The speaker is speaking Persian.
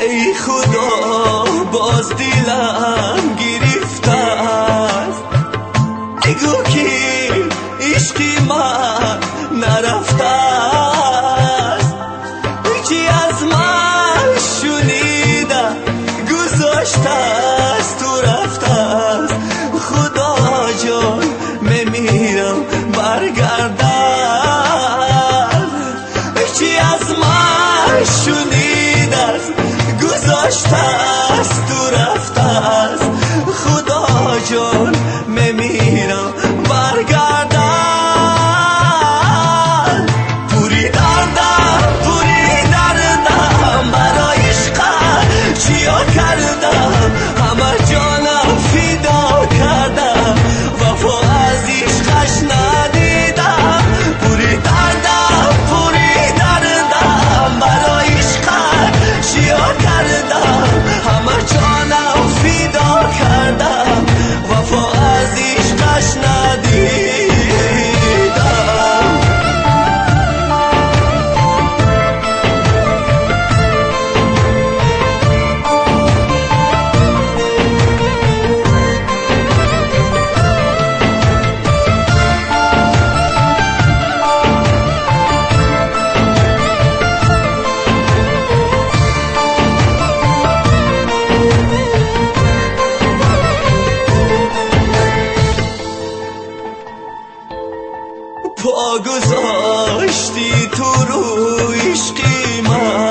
ای خدا باز دیلم گرفته است. بگو که عشقی من نرفته است. که از من شنیده گذاشته تو رفته است خدا جان. پا گذاشتی تو رو عشقی من.